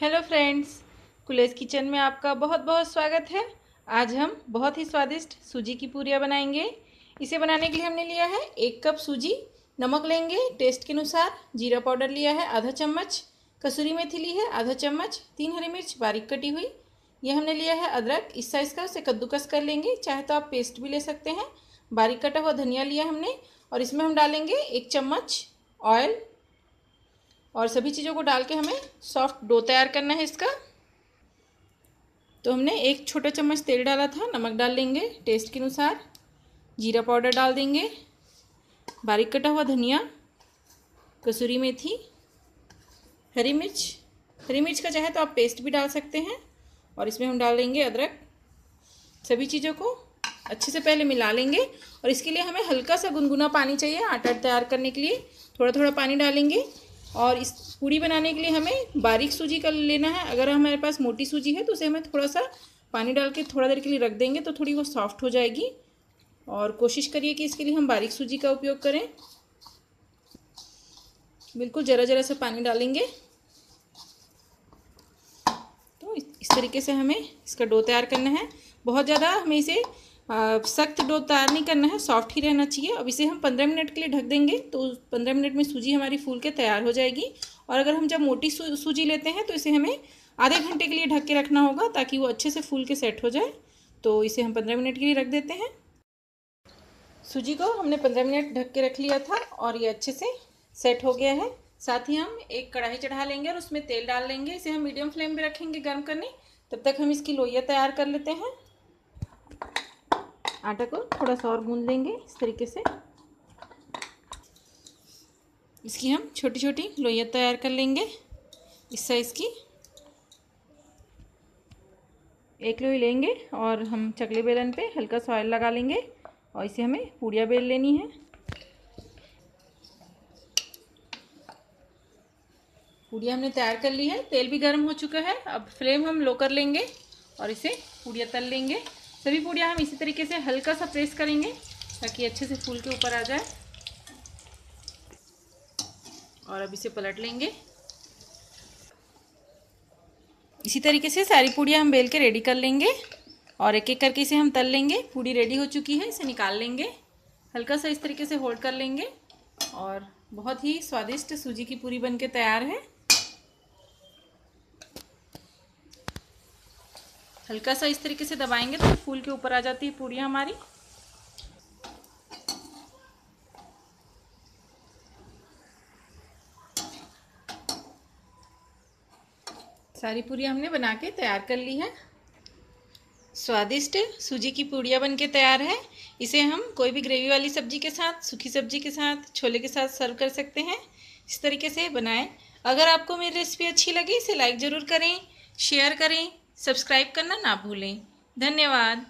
Hello friends, कुलेस kitchen में आपका बहुत बहुत स्वागत है। आज हम बहुत ही स्वादिष्ट सूजी की पूरियाँ बनाएँगे। इसे बनाने के लिए हमने लिया है एक कप सूजी, नमक लेंगे टेस्ट के अनुसार जीरा पाउडर लिया है, आधा चम्मच, कसूरी मेथी ली है, आधा चम्मच, तीन हरी मिर्च बारीक कटी हुई। ये हमने लिया है अदरक, इस साइज़ का उसे कद्दूकस कर लेंगे, चाहे तो आप पेस्ट भी ले सकते हैं। बारीक कटा हुआ धनिया लिया हमने, और इसमें हम डालेंगे एक चम्मच ऑयल और सभी चीज़ों को डाल के हमें सॉफ्ट डो तैयार करना है इसका। तो हमने एक छोटा चम्मच तेल डाला था, नमक डाल लेंगे टेस्ट के अनुसार। जीरा पाउडर डाल देंगे, बारीक कटा हुआ धनिया, कसूरी मेथी, हरी मिर्च। हरी मिर्च का चाहे तो आप पेस्ट भी डाल सकते हैं और इसमें हम डाल देंगे अदरक। सभी चीज़ों को अच्छे से पहले मिला लेंगे और इसके लिए हमें हल्का सा गुनगुना पानी चाहिए आटा तैयार करने के लिए। थोड़ा थोड़ा पानी डालेंगे। और इस पूड़ी बनाने के लिए हमें बारीक सूजी का लेना है। अगर हमारे पास मोटी सूजी है तो उसे हमें थोड़ा सा पानी डाल के थोड़ा देर के लिए रख देंगे तो थोड़ी वो सॉफ्ट हो जाएगी। और कोशिश करिए कि इसके लिए हम बारीक सूजी का उपयोग करें। बिल्कुल ज़रा ज़रा सा पानी डालेंगे। तो इस तरीके से हमें इसका डो तैयार करना है। बहुत ज़्यादा हमें इसे सख्त डो तैयार नहीं करना है, सॉफ्ट ही रहना चाहिए। अब इसे हम पंद्रह मिनट के लिए ढक देंगे तो पंद्रह मिनट में सूजी हमारी फूल के तैयार हो जाएगी। और अगर हम जब मोटी सूजी लेते हैं तो इसे हमें आधे घंटे के लिए ढक के रखना होगा, ताकि वो अच्छे से फूल के सेट हो जाए। तो इसे हम पंद्रह मिनट के लिए रख देते हैं। सूजी को हमने पंद्रह मिनट ढक के रख लिया था, और ये अच्छे से सेट हो गया है। साथ ही हम एक कढ़ाई चढ़ा लेंगे, और उसमें तेल डाल लेंगे। इसे हम मीडियम फ्लेम पे रखेंगे गर्म करने। तब तक हम इसकी लोइयाँ तैयार कर लेते हैं। आटा को थोड़ा सा और गूंद लेंगे इस तरीके से। इसकी हम छोटी छोटी लोइयाँ तैयार कर लेंगे इस साइज़ की। एक लोई लेंगे और हम चकले बेलन पे हल्का सा ऑयल लगा लेंगे और इसे हमें पूड़िया बेल लेनी है। पूड़िया हमने तैयार कर ली है, तेल भी गर्म हो चुका है, अब फ्लेम हम लो कर लेंगे और इसे पूड़िया तल लेंगे। सभी पूड़ियाँ हम इसी तरीके से हल्का सा प्रेस करेंगे ताकि अच्छे से फूल के ऊपर आ जाए। और अब इसे पलट लेंगे। इसी तरीके से सारी पूड़ियाँ हम बेल के रेडी कर लेंगे और एक एक करके इसे हम तल लेंगे। पूड़ी रेडी हो चुकी है, इसे निकाल लेंगे। हल्का सा इस तरीके से होल्ड कर लेंगे और बहुत ही स्वादिष्ट सूजी की पूरी बन के तैयार है। हल्का सा इस तरीके से दबाएँगे तो फूल के ऊपर आ जाती है पूड़ियाँ हमारी। सारी पूरियाँ हमने बना के तैयार कर ली है। स्वादिष्ट सूजी की पूड़ियाँ बन के तैयार है। इसे हम कोई भी ग्रेवी वाली सब्ज़ी के साथ, सूखी सब्ज़ी के साथ, छोले के साथ सर्व कर सकते हैं। इस तरीके से बनाएँ। अगर आपको मेरी रेसिपी अच्छी लगी, इसे लाइक ज़रूर करें, शेयर करें। सब्सक्राइब करना ना भूलें। धन्यवाद।